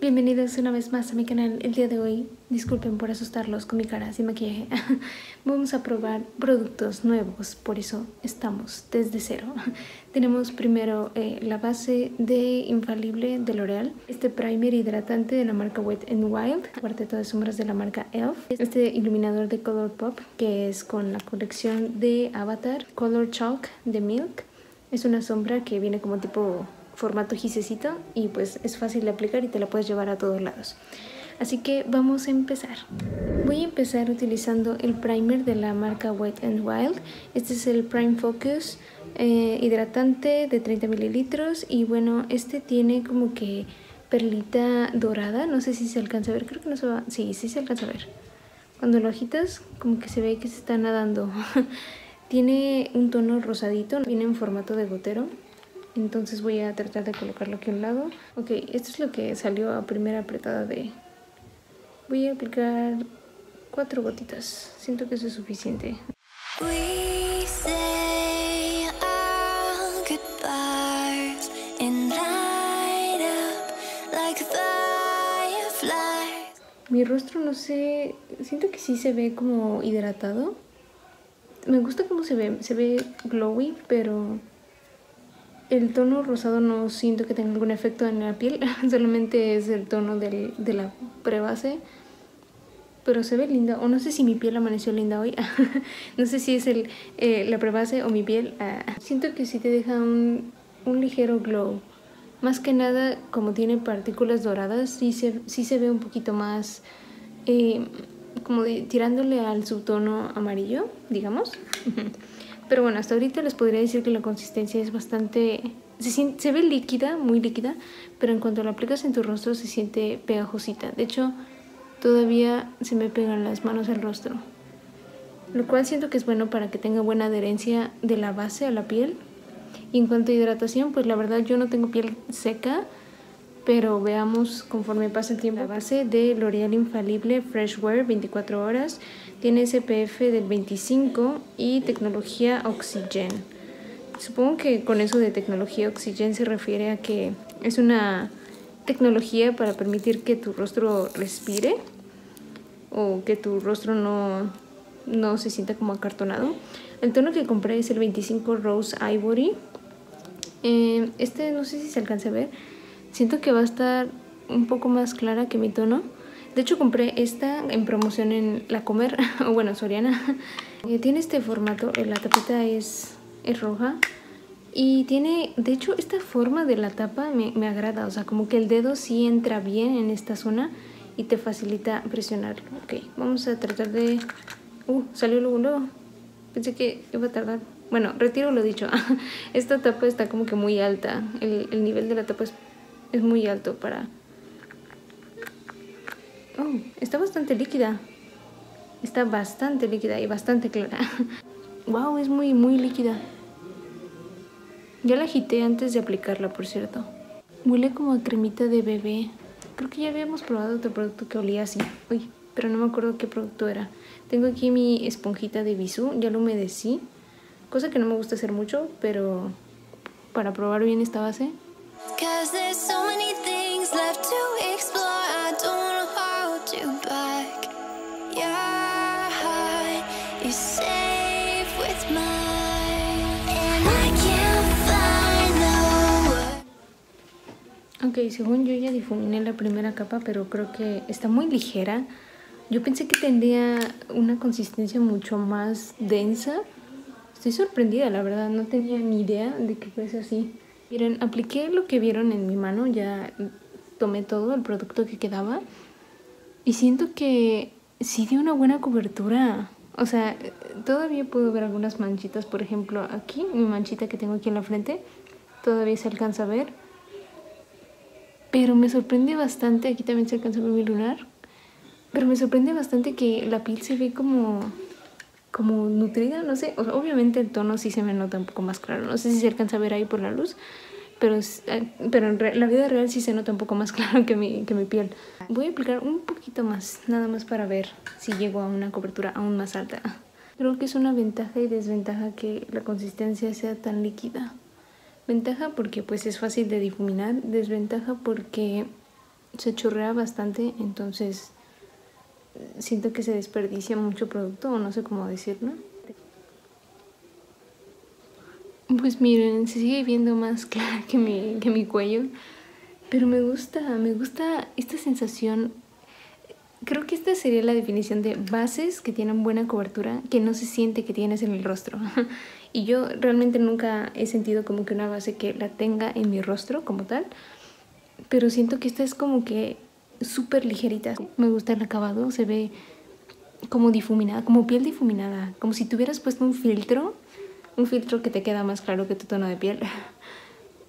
Bienvenidos una vez más a mi canal. El día de hoy, disculpen por asustarlos con mi cara sin maquillaje, vamos a probar productos nuevos, por eso estamos desde cero. Tenemos primero eh, la base de Infalible de L'Oreal, este primer hidratante de la marca Wet n Wild, cuarteto de sombras de la marca ELF, este iluminador de Color Pop que es con la colección de Avatar, Color Chalk de Milk, es una sombra que viene como tipo formato gisecito y pues es fácil de aplicar y te la puedes llevar a todos lados. Así que vamos a empezar. Voy a empezar utilizando el primer de la marca Wet n Wild. Este es el Prime Focus eh, hidratante de 30 mililitros y bueno, este tiene como que perlita dorada. No sé si se alcanza a ver, creo que no se va. Sí, sí se alcanza a ver. Cuando lo agitas, como que se ve que se está nadando. tiene un tono rosadito, viene en formato de gotero entonces voy a tratar de colocarlo aquí a un lado. Ok, esto es lo que salió a primera apretada de... Voy a aplicar cuatro gotitas. Siento que eso es suficiente. Mi rostro no sé, siento que sí se ve como hidratado. Me gusta cómo se ve, se ve glowy, pero el tono rosado no siento que tenga algún efecto en la piel, solamente es el tono del, de la prebase. Pero se ve linda, o no sé si mi piel amaneció linda hoy, no sé si es el, eh, la prebase o mi piel. Ah, siento que sí te deja un, un, ligero glow. Más que nada, como tiene partículas doradas, sí se, sí se ve un poquito más eh, como tirándole al subtono amarillo, digamos. Pero bueno, hasta ahorita les podría decir que la consistencia es bastante... Se, ve líquida, muy líquida, pero en cuanto la aplicas en tu rostro se siente pegajosita. De hecho, todavía se me pegan las manos al rostro. Lo cual siento que es bueno para que tenga buena adherencia de la base a la piel. Y en cuanto a hidratación, pues la verdad yo no tengo piel seca, pero veamos conforme pasa el tiempo. La base de L'Oreal Infalible Fresh Wear 24 horas tiene SPF del 25 y tecnología Oxygen. Supongo que con eso de tecnología Oxygen se refiere a que es una tecnología para permitir que tu rostro respire o que tu rostro no, no se sienta como acartonado. El tono que compré es el 25 Rose Ivory. Eh, este no sé si se alcanza a ver Siento que va a estar un poco más clara que mi tono. De hecho compré esta en promoción en La Comer, o bueno, Soriana. Eh, tiene este formato, eh, la tapita es, es roja. Y tiene, de hecho, esta forma de la tapa me, me, agrada. O sea, como que el dedo sí entra bien en esta zona y te facilita presionarlo. Ok, vamos a tratar de... Uh, salió luego, luego. Pensé que iba a tardar. Bueno, retiro lo dicho. esta tapa está como que muy alta. El, el nivel de la tapa es es muy alto para... Oh, está bastante líquida. Está bastante líquida y bastante clara. wow, es muy, muy líquida. Ya la agité antes de aplicarla, por cierto. Huele como a cremita de bebé. Creo que ya habíamos probado otro producto que olía así. Uy, pero no me acuerdo qué producto era. Tengo aquí mi esponjita de bisú, ya lo humedecí. Cosa que no me gusta hacer mucho, pero para probar bien esta base Ok, según yo ya difuminé la primera capa, pero creo que está muy ligera. Yo pensé que tendría una consistencia mucho más densa. Estoy sorprendida, la verdad, no tenía ni idea de que fuese así. Miren, apliqué lo que vieron en mi mano, ya tomé todo el producto que quedaba y siento que sí dio una buena cobertura. O sea, todavía puedo ver algunas manchitas, por ejemplo, aquí, mi manchita que tengo aquí en la frente, todavía se alcanza a ver. Pero me sorprende bastante, aquí también se alcanza a ver mi lunar, pero me sorprende bastante que la piel se ve como como nutrida, no sé, obviamente el tono sí se me nota un poco más claro, no sé si se alcanza a ver ahí por la luz, pero, eh, pero en la vida real sí se nota un poco más claro que mi, que mi piel. Voy a aplicar un poquito más, nada más para ver si llego a una cobertura aún más alta. Creo que es una ventaja y desventaja que la consistencia sea tan líquida. Ventaja porque pues es fácil de difuminar, desventaja porque se chorrea bastante, entonces siento que se desperdicia mucho producto o no sé cómo decirlo. Pues miren, se sigue viendo más clara que mi, que mi cuello, pero me gusta, me gusta esta sensación. Creo que esta sería la definición de bases que tienen buena cobertura, que no se siente que tienes en el rostro. Y yo realmente nunca he sentido como que una base que la tenga en mi rostro como tal, pero siento que esta es como que súper ligerita. Me gusta el acabado, se ve como difuminada, como piel difuminada, como si tuvieras puesto un filtro, un filtro que te queda más claro que tu tono de piel.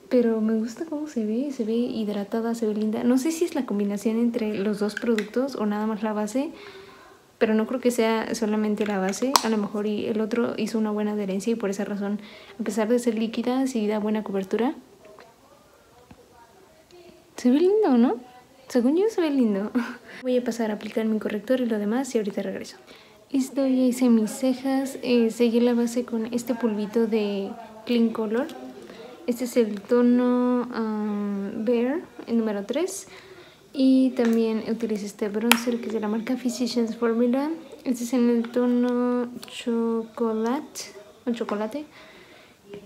Pero me gusta cómo se ve, se ve hidratada, se ve linda. No sé si es la combinación entre los dos productos o nada más la base, pero no creo que sea solamente la base. A lo mejor y el otro hizo una buena adherencia y por esa razón, a pesar de ser líquida, sí da buena cobertura. Se ve lindo, ¿no? Según yo se ve lindo. Voy a pasar a aplicar mi corrector y lo demás y ahorita regreso. Listo, ya hice mis cejas. Eh, seguí la base con este polvito de Clean Color. Este es el tono um, Bear, el número 3. Y también utilicé este bronzer que es de la marca Physicians Formula. Este es en el tono chocolate, o chocolate.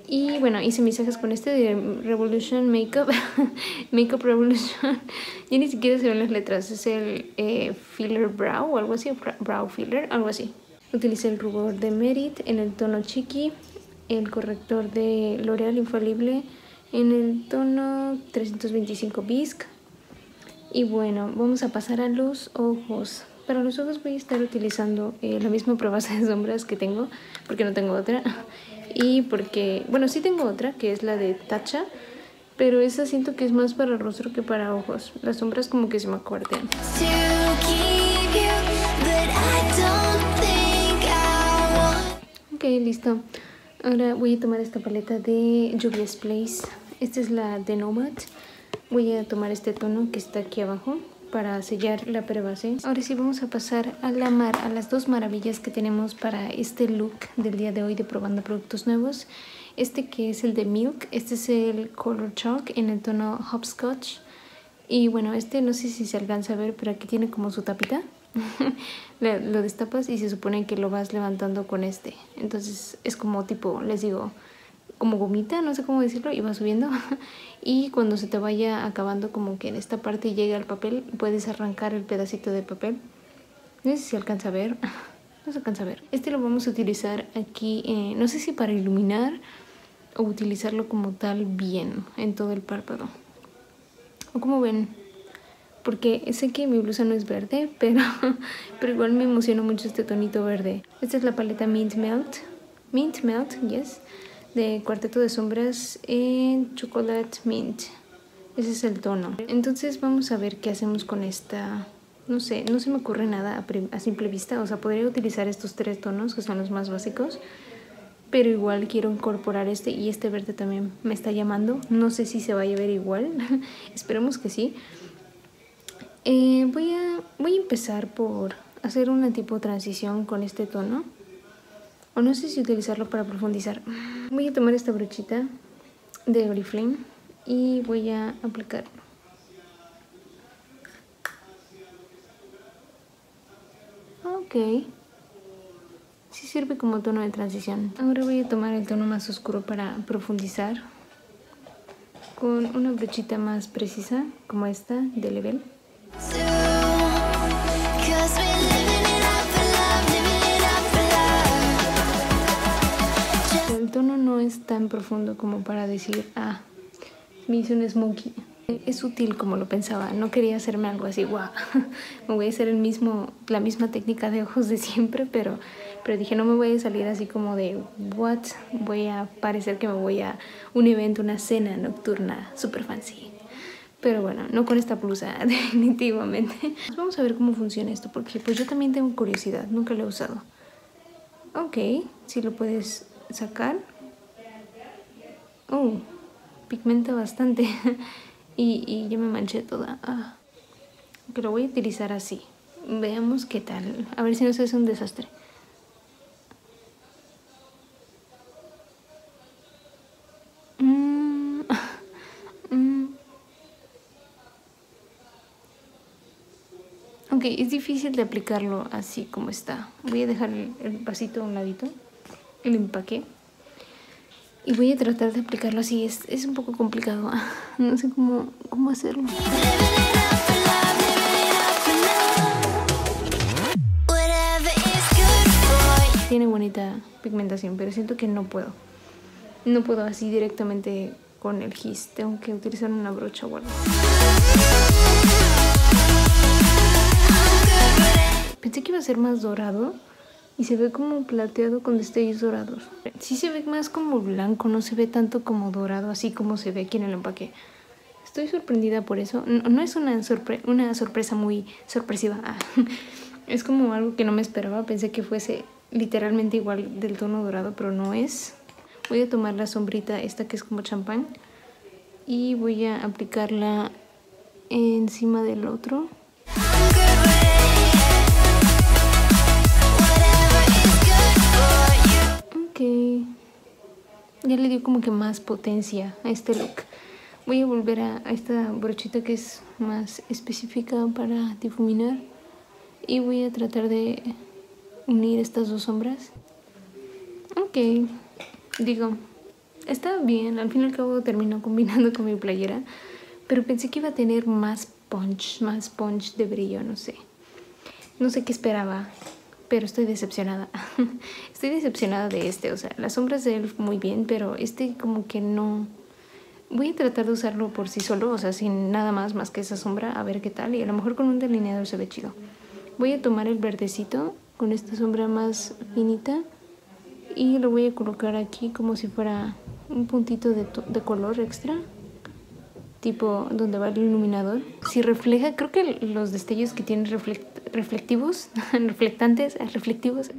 Y bueno, hice mis cejas con este de Revolution Makeup. Makeup Revolution. Y ni siquiera se ven las letras. Es el eh, Filler Brow o algo así. Brow Filler, algo así. Utilicé el rubor de Merit en el tono Chiqui. El corrector de L'Oreal Infalible en el tono 325 Bisque. Y bueno, vamos a pasar a los ojos. Para los ojos voy a estar utilizando eh, la misma prueba de sombras que tengo. Porque no tengo otra y porque, bueno, sí tengo otra que es la de Tacha, pero esa siento que es más para rostro que para ojos. Las sombras como que se me acuerdan. Ok, listo. Ahora voy a tomar esta paleta de Julia's Place. Esta es la de Nomad. Voy a tomar este tono que está aquí abajo para sellar la prebase. Ahora sí vamos a pasar a la mar, a las dos maravillas que tenemos para este look del día de hoy de probando productos nuevos. Este que es el de Milk, este es el Color Chalk en el tono Hopscotch. Y bueno, este no sé si se alcanza a ver, pero aquí tiene como su tapita. lo destapas y se supone que lo vas levantando con este. Entonces es como tipo, les digo, como gomita, no sé cómo decirlo, y va subiendo. y cuando se te vaya acabando como que en esta parte llega el papel, puedes arrancar el pedacito de papel. No sé si alcanza a ver. No se alcanza a ver. Este lo vamos a utilizar aquí, eh, no sé si para iluminar o utilizarlo como tal bien en todo el párpado. O como ven, porque sé que mi blusa no es verde, pero, pero igual me emociona mucho este tonito verde. Esta es la paleta Mint Melt. Mint Melt, yes de Cuarteto de Sombras en Chocolate Mint. Ese es el tono. Entonces vamos a ver qué hacemos con esta... No sé, no se me ocurre nada a, simple vista. O sea, podría utilizar estos tres tonos que son los más básicos. Pero igual quiero incorporar este y este verde también me está llamando. No sé si se vaya a ver igual. Esperemos que sí. Eh, voy, a, voy a empezar por hacer una tipo transición con este tono. O no sé si utilizarlo para profundizar. Voy a tomar esta brochita de Oriflame y voy a aplicarlo. Ok. Sí sirve como tono de transición. Ahora voy a tomar el tono más oscuro para profundizar. Con una brochita más precisa, como esta, de level. Tono no es tan profundo como para decir, ah, me hice un smokey. Es sutil como lo pensaba, no quería hacerme algo así, guau, me voy a hacer el mismo, la misma técnica de ojos de siempre, pero, pero dije no me voy a salir así como de, what, voy a parecer que me voy a un evento, una cena nocturna super fancy. Pero bueno, no con esta blusa, definitivamente. Vamos a ver cómo funciona esto, porque pues yo también tengo curiosidad, nunca lo he usado. Ok, si lo puedes sacar. Oh, pigmenta bastante. y, yo me manché toda. Ah. Lo voy a utilizar así. Veamos qué tal. A ver si no se hace un desastre. Mm, mm. Ok, es difícil de aplicarlo así como está. Voy a dejar el, vasito a un ladito, el empaque. Y voy a tratar de aplicarlo así. Es, es un poco complicado. No sé cómo, cómo hacerlo. Tiene bonita pigmentación, pero siento que no puedo. No puedo así directamente con el gis. Tengo que utilizar una brocha o. Pensé que iba a ser más dorado y se ve como plateado con destellos dorados. Sí se ve más como blanco, no se ve tanto como dorado, así como se ve aquí en el empaque. Estoy sorprendida por eso. No, es una, sorpresa muy sorpresiva. Ah, es como algo que no me esperaba. Pensé que fuese literalmente igual del tono dorado, pero no es. Voy a tomar la sombrita, esta que es como champán, y voy a aplicarla encima del otro. Le dio como que más potencia a este look. Voy a volver a, esta brochita que es más específica para difuminar y voy a tratar de unir estas dos sombras. Ok, digo, está bien, al fin y al cabo terminó combinando con mi playera, pero pensé que iba a tener más punch, más punch de brillo, no sé. No sé qué esperaba pero estoy decepcionada. estoy decepcionada de este, o sea, las sombras de él muy bien, pero este como que no... Voy a tratar de usarlo por sí solo, o sea, sin nada más más que esa sombra, a ver qué tal, y a lo mejor con un delineador se ve chido. Voy a tomar el verdecito con esta sombra más finita y lo voy a colocar aquí como si fuera un puntito de, de color extra tipo donde va el iluminador. Si refleja, creo que los destellos que tienen reflectivos, reflectantes, reflectivos.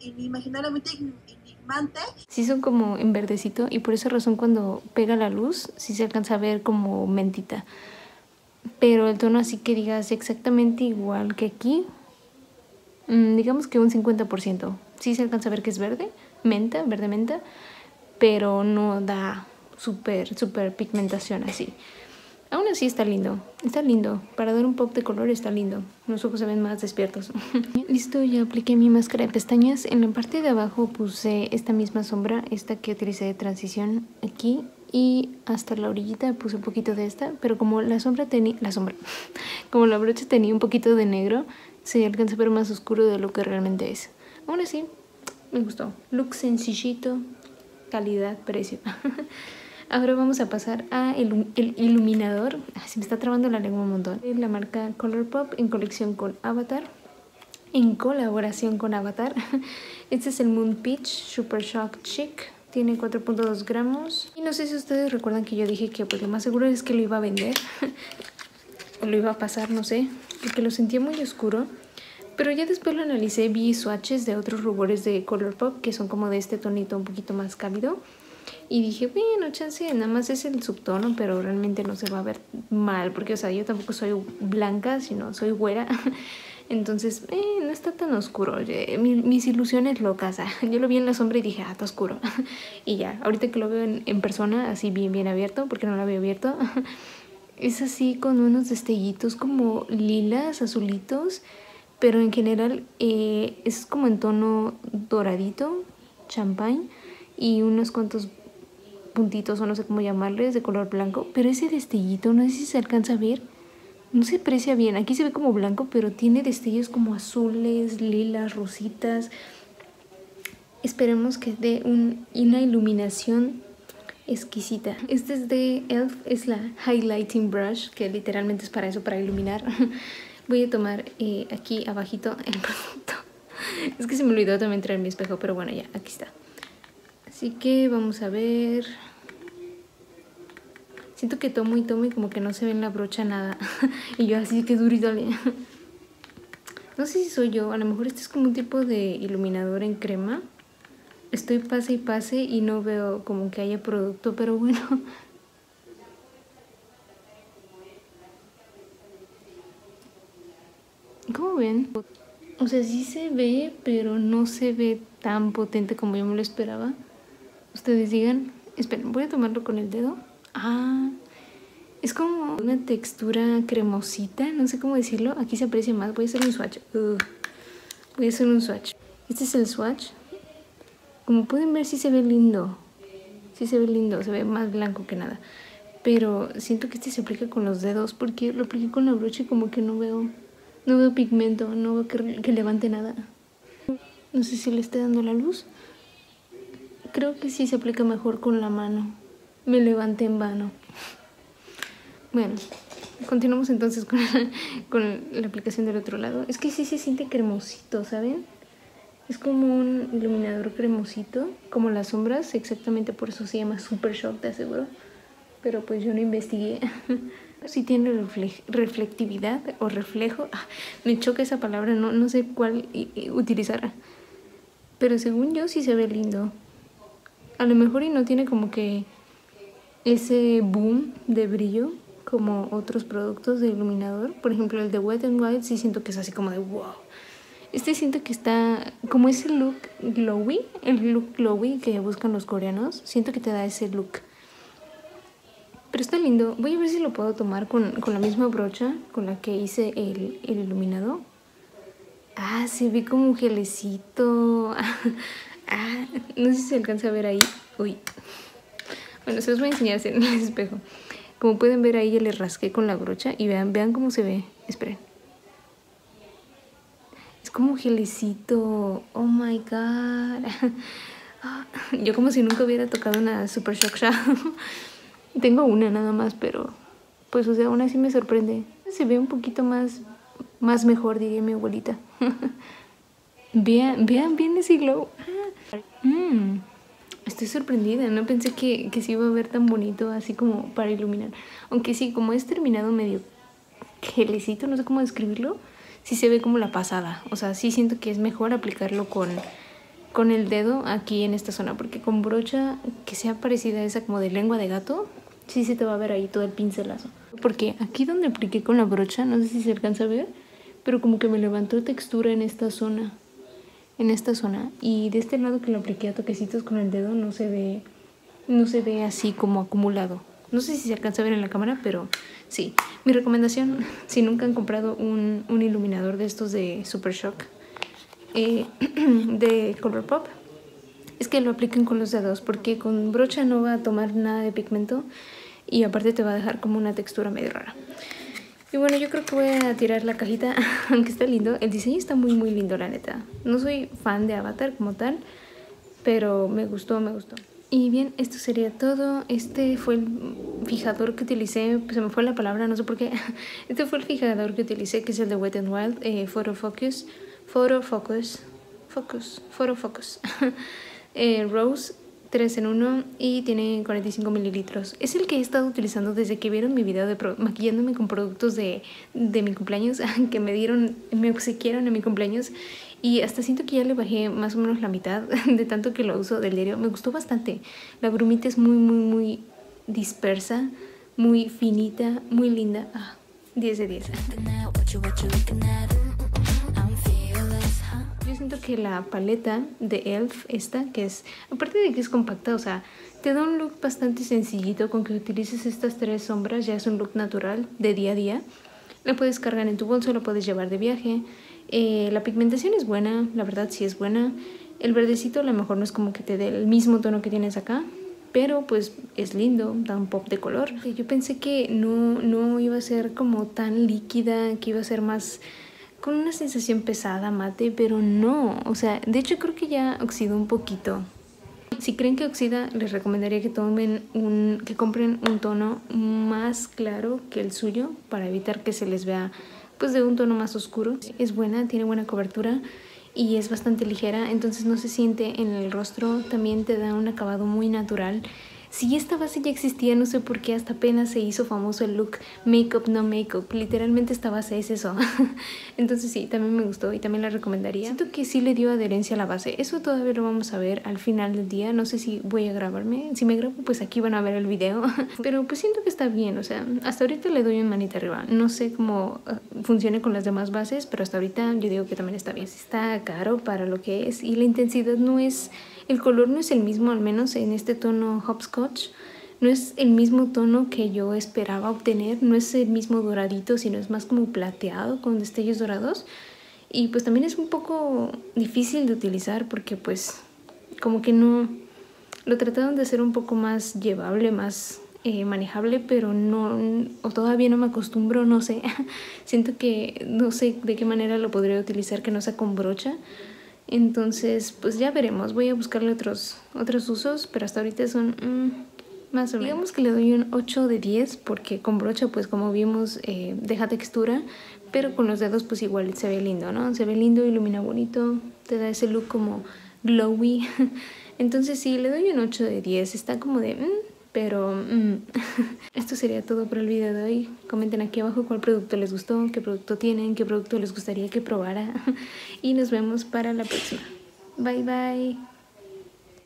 Inimaginablemente enigmante. Sí son como en verdecito y por esa razón cuando pega la luz sí se alcanza a ver como mentita. Pero el tono así que digas exactamente igual que aquí, mm, digamos que un 50%. Sí se alcanza a ver que es verde, menta, verde menta, pero no da súper, súper pigmentación así. Aún así está lindo, está lindo. Para dar un pop de color está lindo. Los ojos se ven más despiertos. Listo, ya apliqué mi máscara de pestañas. En la parte de abajo puse esta misma sombra, esta que utilicé de transición aquí. Y hasta la orillita puse un poquito de esta. Pero como la sombra tenía... La sombra. Como la brocha tenía un poquito de negro, se alcanza a ver más oscuro de lo que realmente es. Aún así, me gustó. Look sencillito, calidad, precio. Ahora vamos a pasar a el, iluminador. se me está trabando la lengua un montón. La marca Colourpop en colección con Avatar. En colaboración con Avatar. Este es el Moon Peach Super Shock Chic. Tiene 4.2 gramos. Y no sé si ustedes recuerdan que yo dije que pues lo más seguro es que lo iba a vender. o lo iba a pasar, no sé. Porque lo sentía muy oscuro. Pero ya después lo analicé, vi swatches de otros rubores de Colourpop que son como de este tonito un poquito más cálido. Y dije, bueno, chance, nada más es el subtono, pero realmente no se va a ver mal, porque, o sea, yo tampoco soy blanca, sino soy güera. Entonces, eh, no está tan oscuro. mis ilusiones locas. Yo lo vi en la sombra y dije, ah, está oscuro. y ya, ahorita que lo veo en, en, persona, así bien, bien abierto, porque no lo había abierto, es así con unos destellitos como lilas, azulitos, pero en general eh, es como en tono doradito, champagne y unos cuantos puntitos o no sé cómo llamarles de color blanco, pero ese destellito, no sé si se alcanza a ver, no se aprecia bien, aquí se ve como blanco, pero tiene destellos como azules, lilas, rositas. Esperemos que dé una iluminación exquisita. Este es de ELF, es la Highlighting Brush, que literalmente es para eso, para iluminar. Voy a tomar eh, aquí abajito el producto. Es que se me olvidó también traer mi espejo, pero bueno, ya, aquí está. Así que vamos a ver. Siento que tomo y tomo y como que no se ve en la brocha nada. y yo así que durito. No sé si soy yo, a lo mejor este es como un tipo de iluminador en crema. Estoy pase y pase y no veo como que haya producto, pero bueno. ¿Cómo ven? O sea, sí se ve, pero no se ve tan potente como yo me lo esperaba. Ustedes digan, esperen, voy a tomarlo con el dedo. Ah, Es como una textura cremosita, no sé cómo decirlo. Aquí se aprecia más. Voy a hacer un swatch. Voy a hacer un swatch. Este es el swatch. Como pueden ver, sí se ve lindo. Sí se ve lindo, se ve más blanco que nada. Pero siento que este se aplica con los dedos porque lo apliqué con la brocha y como que no veo, no veo pigmento, no veo que, que levante nada. No sé si le esté dando la luz. Creo que sí se aplica mejor con la mano. Me levanté en vano. Bueno, continuamos entonces con la, con la aplicación del otro lado. Es que sí se siente cremosito, ¿saben? Es como un iluminador cremosito, como las sombras, exactamente por eso se llama Super Shock, te aseguro. Pero pues yo no investigué. si tiene reflectividad o reflejo. Ah, me choca esa palabra, no, no sé cuál utilizar. Pero según yo sí se ve lindo. A lo mejor y no tiene como que ese boom de brillo como otros productos de iluminador. Por ejemplo, el de Wet n Wild sí siento que es así como de wow. Este siento que está como ese look glowy, el look glowy que buscan los coreanos. Siento que te da ese look. Pero está lindo. Voy a ver si lo puedo tomar con, con la misma brocha con la que hice el, el iluminado. Ah, se ve como un gelecito. ah, no sé si se alcanza a ver ahí. Uy. Bueno, se los voy a enseñar en el espejo. Como pueden ver ahí ya le rasqué con la brocha y vean, vean cómo se ve. Esperen. Es como gelecito. Oh my god. Yo como si nunca hubiera tocado una Super Shock Shadow. Tengo una nada más, pero pues o sea, aún así me sorprende. Se ve un poquito más, más mejor, diría mi abuelita. vean, vean bien ese glow. Mm. Estoy sorprendida, no pensé que, que se iba a ver tan bonito así como para iluminar. Aunque sí, como es terminado medio gelecito, no sé cómo describirlo, sí se ve como la pasada. O sea, sí siento que es mejor aplicarlo con, con el dedo aquí en esta zona, porque con brocha que sea parecida a esa como de lengua de gato, sí se te va a ver ahí todo el pincelazo. Porque aquí donde apliqué con la brocha, no sé si se alcanza a ver, pero como que me levantó textura en esta zona en esta zona. Y de este lado que lo apliqué a toquecitos con el dedo no se ve no se ve así como acumulado. No sé si se alcanza a ver en la cámara pero sí. Mi recomendación si nunca han comprado un, un iluminador de estos de Super Shock eh, de Colourpop es que lo apliquen con los dedos porque con brocha no va a tomar nada de pigmento y aparte te va a dejar como una textura medio rara y bueno, yo creo que voy a tirar la cajita, aunque está lindo. El diseño está muy, muy lindo, la neta. No soy fan de Avatar como tal, pero me gustó, me gustó. Y bien, esto sería todo. Este fue el fijador que utilicé, se me fue la palabra, no sé por qué. Este fue el fijador que utilicé, que es el de Wet n Wild, eh, Photo Focus, Photo Focus, Focus, Photo Focus, eh, Rose 3 en 1 y tiene 45 mililitros. Es el que he estado utilizando desde que vieron mi video de maquillándome con productos de, de mi cumpleaños que me dieron, me obsequiaron en mi cumpleaños y hasta siento que ya le bajé más o menos la mitad de tanto que lo uso del diario. Me gustó bastante. La brumita es muy, muy, muy dispersa, muy finita, muy linda. Ah, 10 de 10 siento que la paleta de ELF, esta, que es, aparte de que es compacta, o sea, te da un look bastante sencillito con que utilices estas tres sombras, ya es un look natural de día a día. La puedes cargar en tu bolso, la puedes llevar de viaje. Eh, la pigmentación es buena, la verdad sí es buena. El verdecito a lo mejor no es como que te dé el mismo tono que tienes acá, pero pues es lindo, da un pop de color. Yo pensé que no, no iba a ser como tan líquida, que iba a ser más con una sensación pesada, mate, pero no. O sea, de hecho creo que ya oxidó un poquito. Si creen que oxida, les recomendaría que tomen un, que compren un tono más claro que el suyo para evitar que se les vea pues de un tono más oscuro. Es buena, tiene buena cobertura y es bastante ligera, entonces no se siente en el rostro, también te da un acabado muy natural si esta base ya existía, no sé por qué hasta apenas se hizo famoso el look make-up, no make-up. Literalmente esta base es eso. Entonces sí, también me gustó y también la recomendaría. Siento que sí le dio adherencia a la base. Eso todavía lo vamos a ver al final del día. No sé si voy a grabarme. Si me grabo, pues aquí van a ver el video. Pero pues siento que está bien. O sea, hasta ahorita le doy un manita arriba. No sé cómo uh, funcione con las demás bases, pero hasta ahorita yo digo que también está bien. Está caro para lo que es y la intensidad no es el color no es el mismo, al menos en este tono hopscotch. no es el mismo tono que yo esperaba obtener, no es el mismo doradito, sino es más como plateado con destellos dorados. Y pues también es un poco difícil de utilizar porque pues como que no... Lo trataron de hacer un poco más llevable, más eh, manejable, pero no, o todavía no me acostumbro, no sé. Siento que no sé de qué manera lo podría utilizar que no sea con brocha. Entonces, pues ya veremos. Voy a buscarle otros, otros usos, pero hasta ahorita son mm, más o menos. Digamos que le doy un 8 de 10 porque con brocha, pues como vimos, eh, deja textura, pero con los dedos pues igual se ve lindo, ¿no? Se ve lindo, ilumina bonito, te da ese look como glowy. Entonces sí, le doy un 8 de 10. Está como de... Mm, pero mm, esto sería todo por el video de hoy. Comenten aquí abajo cuál producto les gustó, qué producto tienen, qué producto les gustaría que probara. Y nos vemos para la próxima. Bye bye.